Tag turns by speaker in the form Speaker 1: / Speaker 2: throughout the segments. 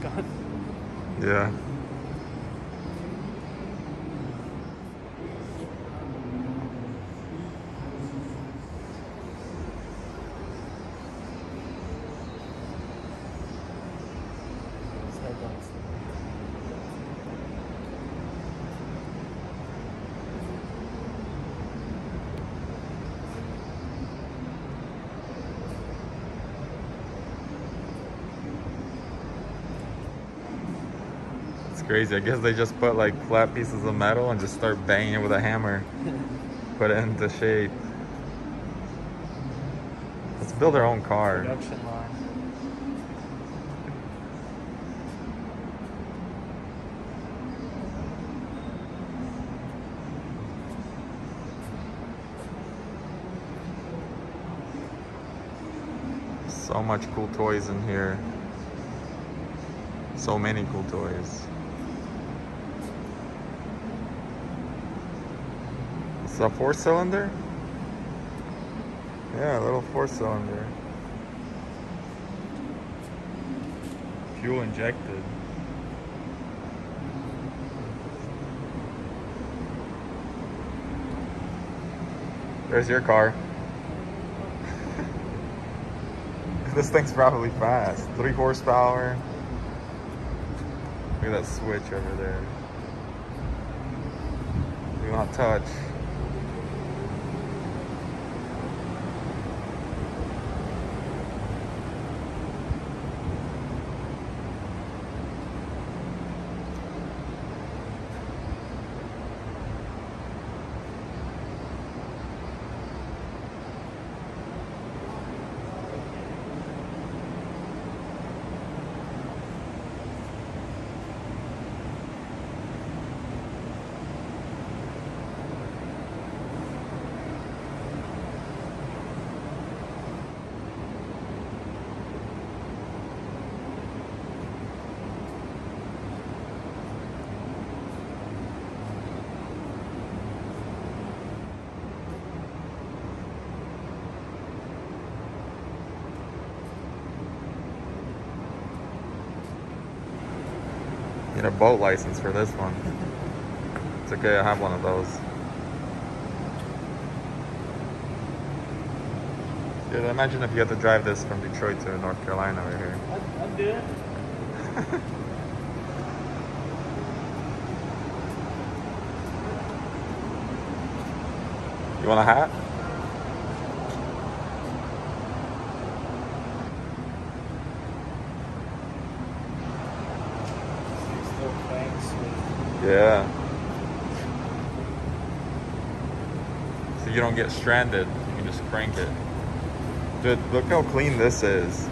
Speaker 1: gone. Yeah. Crazy. I guess they just put like flat pieces of metal and just start banging it with a hammer. put it into shape. Let's build our own car.
Speaker 2: Production line.
Speaker 1: So much cool toys in here. So many cool toys. It's a four cylinder? Yeah, a little four cylinder. Fuel injected. There's your car. this thing's probably fast. Three horsepower. Look at that switch over there. Do not touch. Need a boat license for this one. It's okay, I have one of those. Dude, imagine if you had to drive this from Detroit to North Carolina right here.
Speaker 2: I'd, I'd do it.
Speaker 1: You want a hat?
Speaker 2: Still fancy.
Speaker 1: Yeah. So you don't get stranded. You can just crank it. Dude, look how clean this is.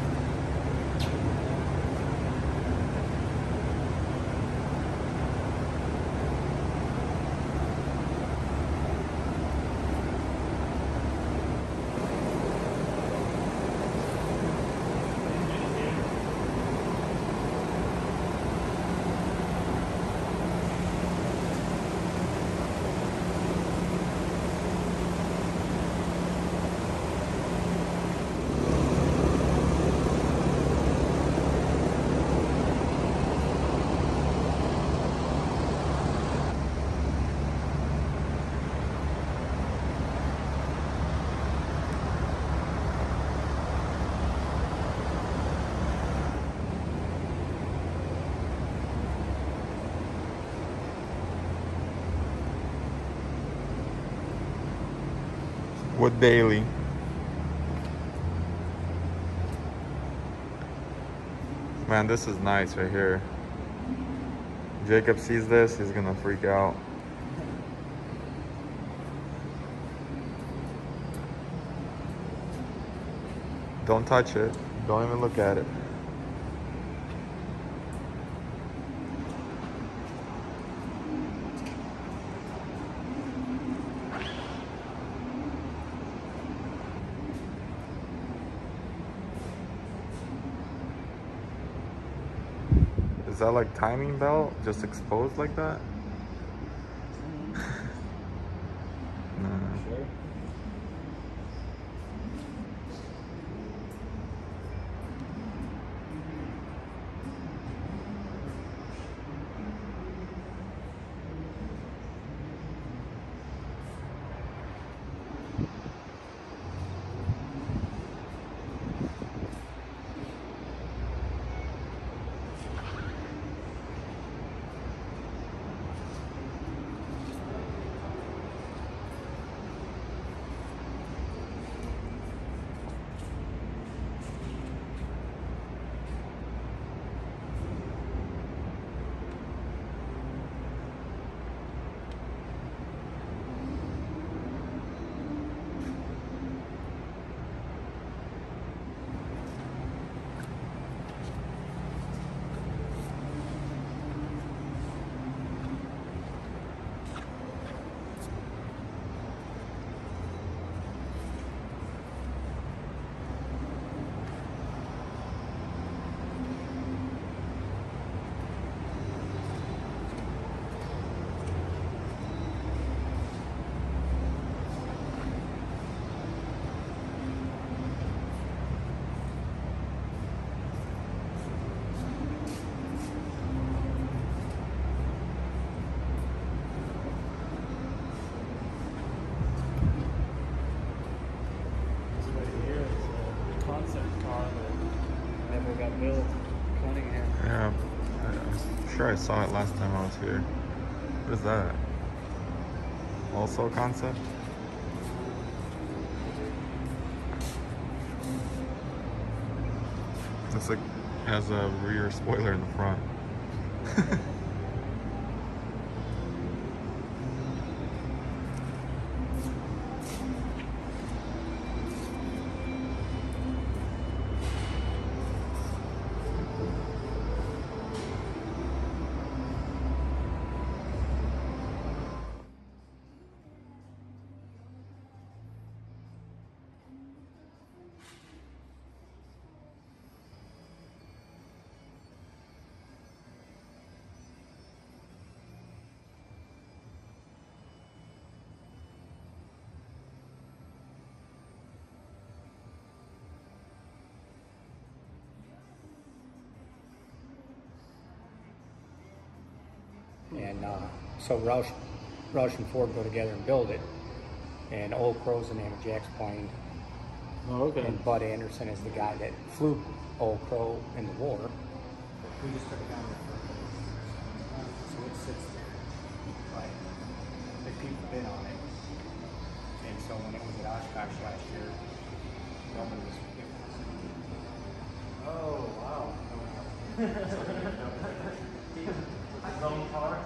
Speaker 1: Wood Bailey. Man, this is nice right here. Jacob sees this, he's gonna freak out. Don't touch it. Don't even look at it. Is that like timing belt just exposed like that? Will Cunningham.
Speaker 2: Yeah, I'm sure
Speaker 1: I saw it last time I was here. What is that? Also a concept? This like has a rear spoiler in the front.
Speaker 3: And uh, so Roush, Roush and Ford go together and build it. And Old Crow's the name of Jack's plane.
Speaker 2: Oh, okay.
Speaker 3: And Bud Anderson is the guy that flew Old Crow in the war. We just took it down there for So it sits there. But the people bid on it. And so when it was at Oshkosh last year, nobody was.
Speaker 2: Oh, wow. Zone car.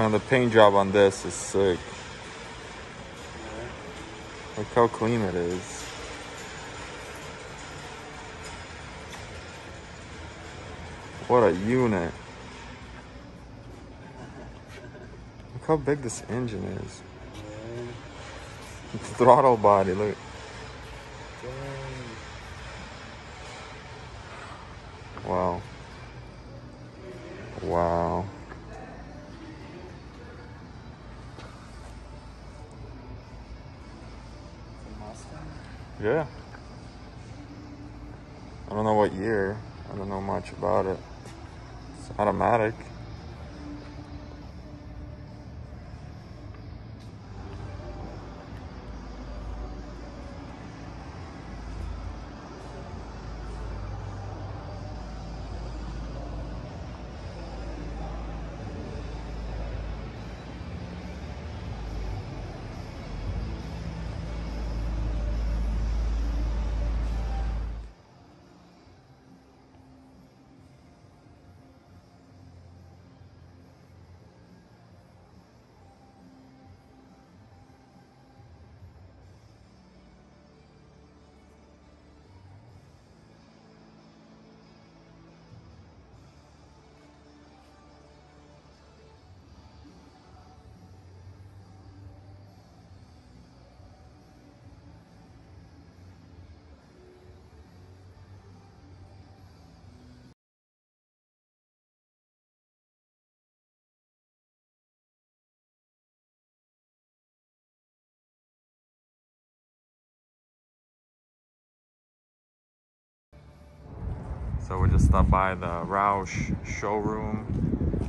Speaker 1: Man, the paint job on this is sick. Look how clean it is. What a unit. Look how big this engine is. It's throttle body, look. Yeah. I don't know what year. I don't know much about it. It's automatic. So we just stopped by the Roush showroom.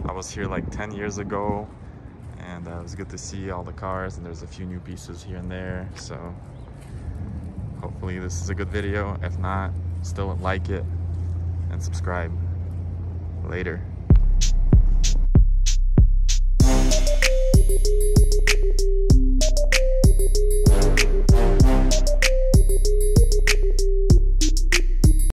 Speaker 1: I was here like 10 years ago and uh, it was good to see all the cars and there's a few new pieces here and there. So hopefully this is a good video. If not, still like it and subscribe. Later.